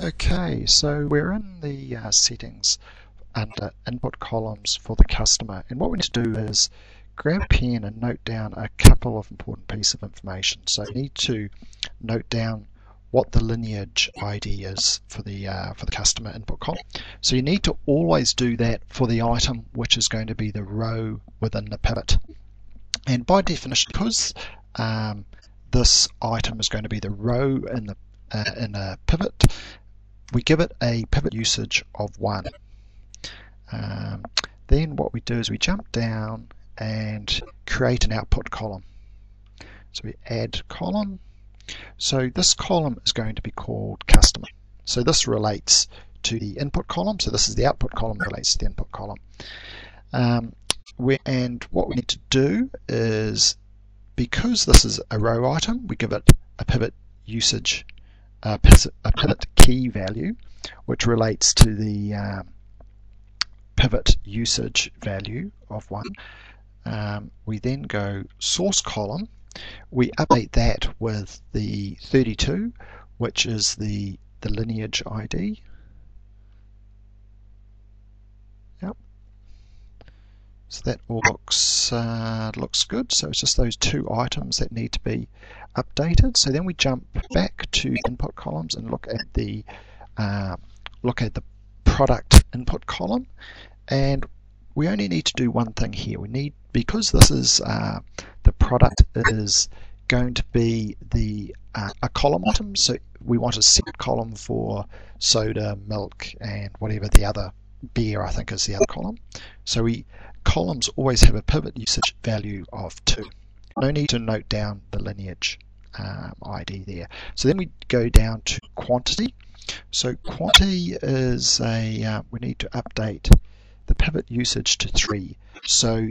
Okay, so we're in the uh, settings under input columns for the customer and what we need to do is grab a pen and note down a couple of important pieces of information. So you need to note down what the lineage ID is for the uh, for the customer input column. So you need to always do that for the item which is going to be the row within the pivot. And by definition, because um, this item is going to be the row in the uh, in a pivot, we give it a pivot usage of 1. Um, then what we do is we jump down and create an output column. So we add column. So this column is going to be called customer. So this relates to the input column. So this is the output column relates to the input column. Um, we, and what we need to do is, because this is a row item, we give it a pivot usage a pivot key value, which relates to the um, pivot usage value of one. Um, we then go source column. We update that with the 32, which is the, the lineage ID. Yep. So that all looks uh, looks good. So it's just those two items that need to be updated. So then we jump back to input columns and look at the uh, look at the product input column, and we only need to do one thing here. We need because this is uh, the product is going to be the uh, a column item. So we want a set column for soda, milk, and whatever the other beer I think is the other column. So we columns always have a pivot usage value of two. No need to note down the lineage um, ID there. So then we go down to quantity. So quantity is a, uh, we need to update the pivot usage to 3. So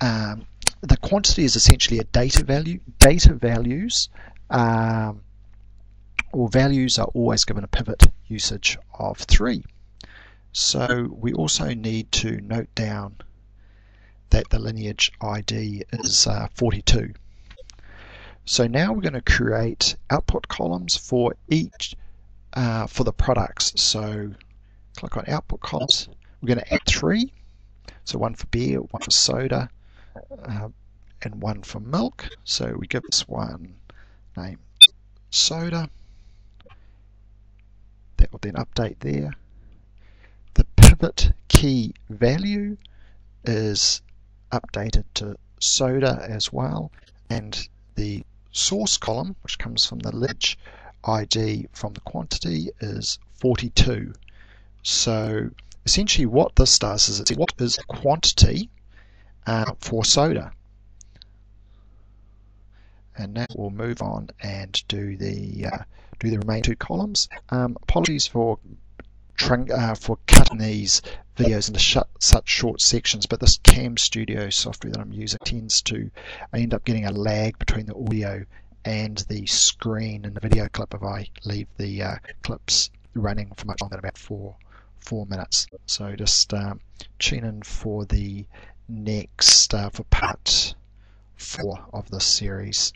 um, the quantity is essentially a data value. Data values um, or values are always given a pivot usage of 3. So we also need to note down that the lineage ID is uh, 42. So now we're going to create output columns for each uh, for the products. So click on output columns. We're going to add three. So one for beer, one for soda, uh, and one for milk. So we give this one name soda. That will then update there. The key value is updated to soda as well. And the source column, which comes from the lineage ID from the quantity, is 42. So essentially what this does is it's what is the quantity uh, for soda. And now we'll move on and do the uh, do the remaining two columns. Um, apologies for uh, for cutting these videos into sh such short sections, but this Cam Studio software that I'm using tends to end up getting a lag between the audio and the screen in the video clip if I leave the uh, clips running for much longer than about four four minutes. So just um, tune in for the next uh, for part four of this series.